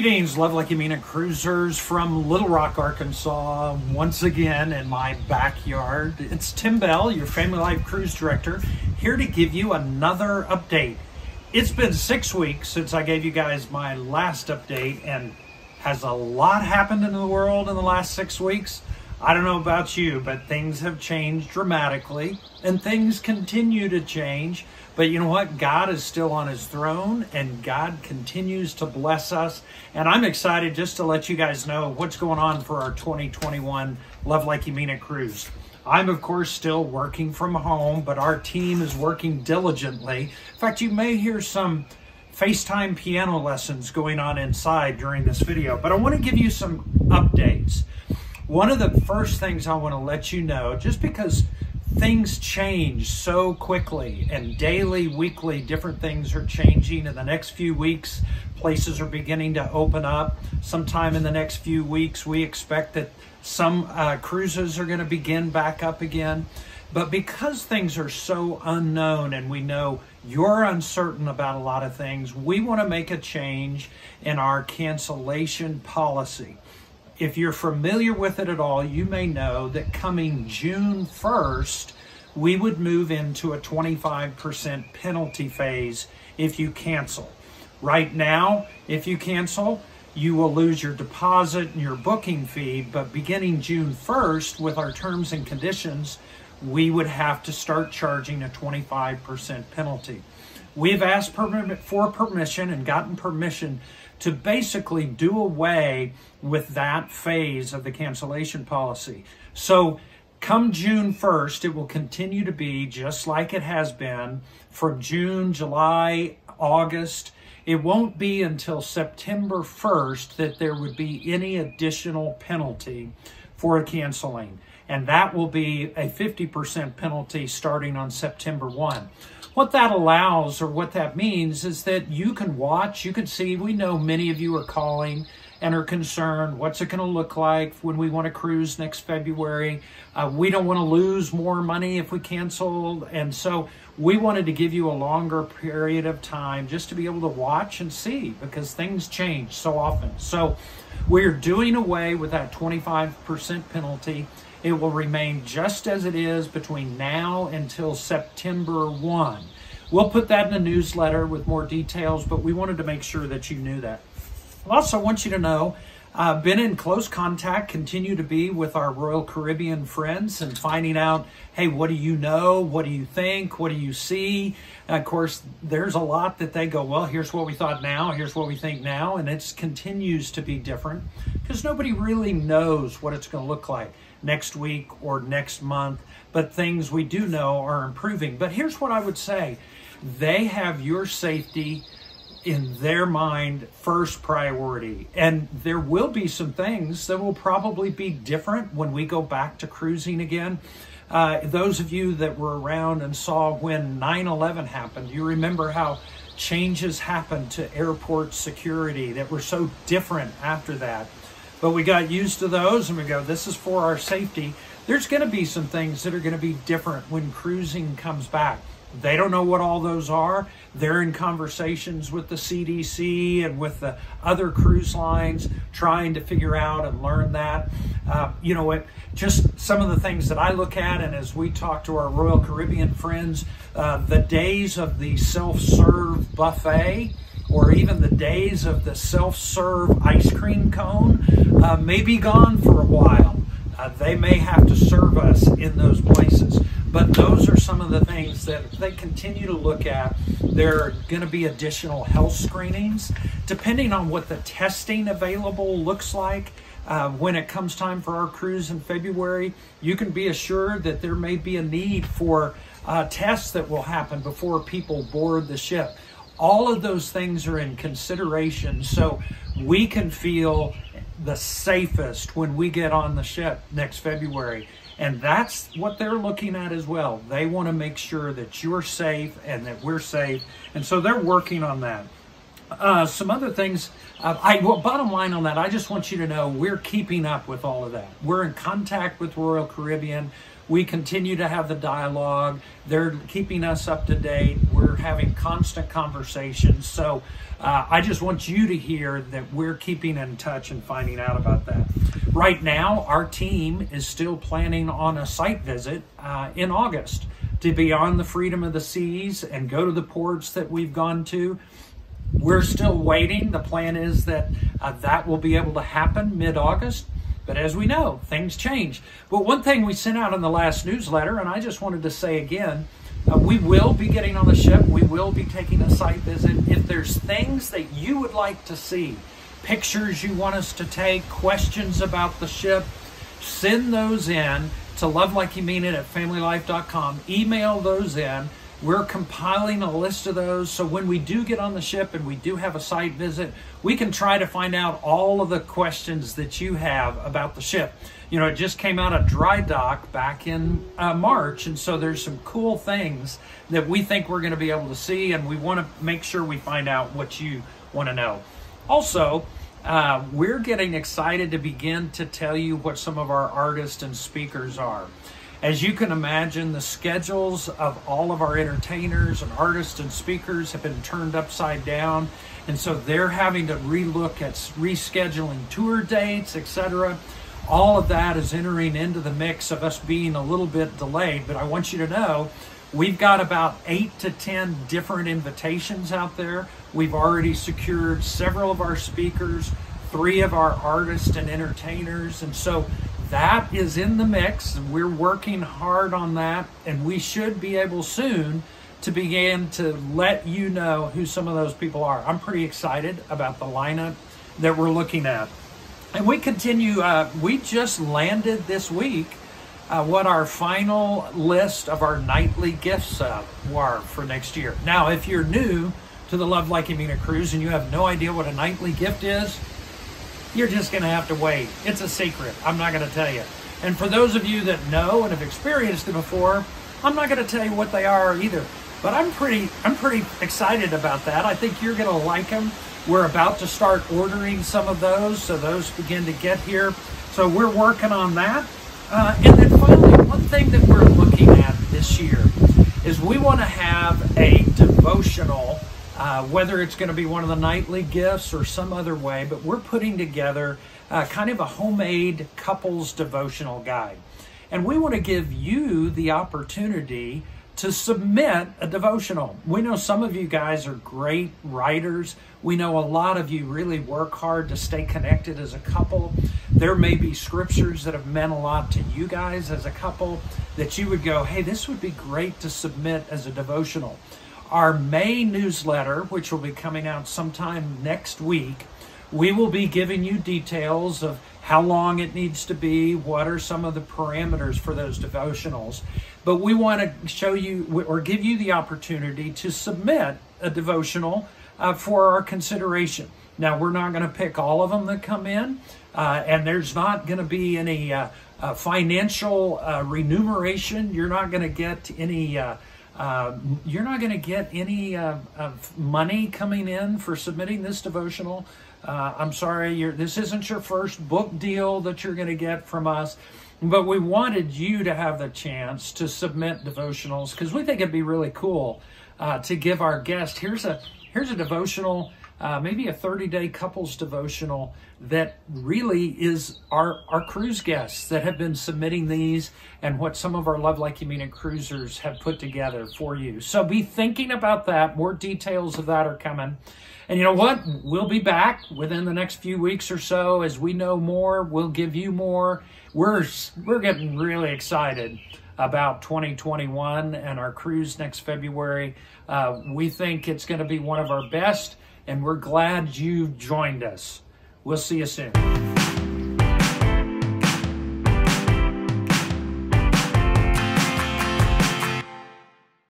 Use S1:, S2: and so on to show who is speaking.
S1: Greetings, Love Like You Mean It cruisers from Little Rock, Arkansas, once again in my backyard. It's Tim Bell, your Family Life Cruise Director, here to give you another update. It's been six weeks since I gave you guys my last update, and has a lot happened in the world in the last six weeks? I don't know about you, but things have changed dramatically, and things continue to change. But you know what? God is still on his throne and God continues to bless us. And I'm excited just to let you guys know what's going on for our 2021 Love Like You Mean It cruise. I'm, of course, still working from home, but our team is working diligently. In fact, you may hear some FaceTime piano lessons going on inside during this video, but I want to give you some updates. One of the first things I want to let you know, just because things change so quickly and daily, weekly, different things are changing. In the next few weeks, places are beginning to open up. Sometime in the next few weeks, we expect that some uh, cruises are going to begin back up again. But because things are so unknown and we know you're uncertain about a lot of things, we want to make a change in our cancellation policy if you're familiar with it at all, you may know that coming June 1st, we would move into a 25% penalty phase if you cancel. Right now, if you cancel, you will lose your deposit and your booking fee, but beginning June 1st, with our terms and conditions, we would have to start charging a 25% penalty. We have asked for permission and gotten permission to basically do away with that phase of the cancellation policy. So come June 1st, it will continue to be just like it has been from June, July, August. It won't be until September 1st that there would be any additional penalty for a canceling. And that will be a 50% penalty starting on September 1. What that allows or what that means is that you can watch, you can see, we know many of you are calling and are concerned. What's it going to look like when we want to cruise next February? Uh, we don't want to lose more money if we cancel. And so we wanted to give you a longer period of time just to be able to watch and see because things change so often. So we're doing away with that 25% penalty. It will remain just as it is between now until September 1. We'll put that in the newsletter with more details, but we wanted to make sure that you knew that. I also want you to know uh, been in close contact, continue to be with our Royal Caribbean friends and finding out, hey, what do you know? What do you think? What do you see? And of course, there's a lot that they go, well, here's what we thought now, here's what we think now, and it continues to be different because nobody really knows what it's going to look like next week or next month, but things we do know are improving. But here's what I would say they have your safety in their mind first priority. And there will be some things that will probably be different when we go back to cruising again. Uh, those of you that were around and saw when 9 11 happened, you remember how changes happened to airport security that were so different after that. But we got used to those and we go, this is for our safety. There's going to be some things that are going to be different when cruising comes back. They don't know what all those are. They're in conversations with the CDC and with the other cruise lines trying to figure out and learn that. Uh, you know, it, just some of the things that I look at, and as we talk to our Royal Caribbean friends, uh, the days of the self serve buffet or even the days of the self-serve ice cream cone uh, may be gone for a while. Uh, they may have to serve us in those places. But those are some of the things that they continue to look at. There are going to be additional health screenings, depending on what the testing available looks like. Uh, when it comes time for our cruise in February, you can be assured that there may be a need for uh, tests that will happen before people board the ship. All of those things are in consideration so we can feel the safest when we get on the ship next February. And that's what they're looking at as well. They want to make sure that you're safe and that we're safe. And so they're working on that. Uh, some other things, uh, I well, bottom line on that, I just want you to know we're keeping up with all of that. We're in contact with Royal Caribbean. We continue to have the dialogue. They're keeping us up to date. We're having constant conversations. So uh, I just want you to hear that we're keeping in touch and finding out about that. Right now, our team is still planning on a site visit uh, in August to be on the freedom of the seas and go to the ports that we've gone to. We're still waiting. The plan is that uh, that will be able to happen mid August. But as we know, things change. But one thing we sent out in the last newsletter, and I just wanted to say again, uh, we will be getting on the ship. We will be taking a site visit. If there's things that you would like to see, pictures you want us to take, questions about the ship, send those in to love like you mean it at familylife.com. Email those in. We're compiling a list of those so when we do get on the ship and we do have a site visit, we can try to find out all of the questions that you have about the ship. You know, it just came out of dry dock back in uh, March, and so there's some cool things that we think we're going to be able to see, and we want to make sure we find out what you want to know. Also, uh, we're getting excited to begin to tell you what some of our artists and speakers are. As you can imagine, the schedules of all of our entertainers and artists and speakers have been turned upside down. And so they're having to relook at rescheduling tour dates, etc. All of that is entering into the mix of us being a little bit delayed. But I want you to know we've got about eight to 10 different invitations out there. We've already secured several of our speakers, three of our artists and entertainers. And so that is in the mix. We're working hard on that, and we should be able soon to begin to let you know who some of those people are. I'm pretty excited about the lineup that we're looking at. And we continue, uh, we just landed this week uh, what our final list of our nightly gifts uh, were for next year. Now, if you're new to the Love Like Mean cruise and you have no idea what a nightly gift is, you're just going to have to wait. It's a secret. I'm not going to tell you. And for those of you that know and have experienced it before, I'm not going to tell you what they are either. But I'm pretty I'm pretty excited about that. I think you're going to like them. We're about to start ordering some of those, so those begin to get here. So we're working on that. Uh, and then finally, one thing that we're looking at this year is we want to have a devotional uh, whether it's going to be one of the nightly gifts or some other way, but we're putting together uh, kind of a homemade couples devotional guide. And we want to give you the opportunity to submit a devotional. We know some of you guys are great writers. We know a lot of you really work hard to stay connected as a couple. There may be scriptures that have meant a lot to you guys as a couple that you would go, hey, this would be great to submit as a devotional. Our May newsletter, which will be coming out sometime next week, we will be giving you details of how long it needs to be, what are some of the parameters for those devotionals. But we want to show you or give you the opportunity to submit a devotional uh, for our consideration. Now, we're not going to pick all of them that come in, uh, and there's not going to be any uh, uh financial uh, remuneration. You're not going to get any uh, you're not going to get any uh, money coming in for submitting this devotional. Uh, I'm sorry, this isn't your first book deal that you're going to get from us, but we wanted you to have the chance to submit devotionals because we think it'd be really cool uh, to give our guest here's a here's a devotional uh, maybe a 30 day couples devotional that really is our, our cruise guests that have been submitting these and what some of our Love Like You Mean It cruisers have put together for you. So be thinking about that. More details of that are coming. And you know what? We'll be back within the next few weeks or so. As we know more, we'll give you more. We're, we're getting really excited about 2021 and our cruise next February. Uh, we think it's going to be one of our best and we're glad you've joined us. We'll see you soon.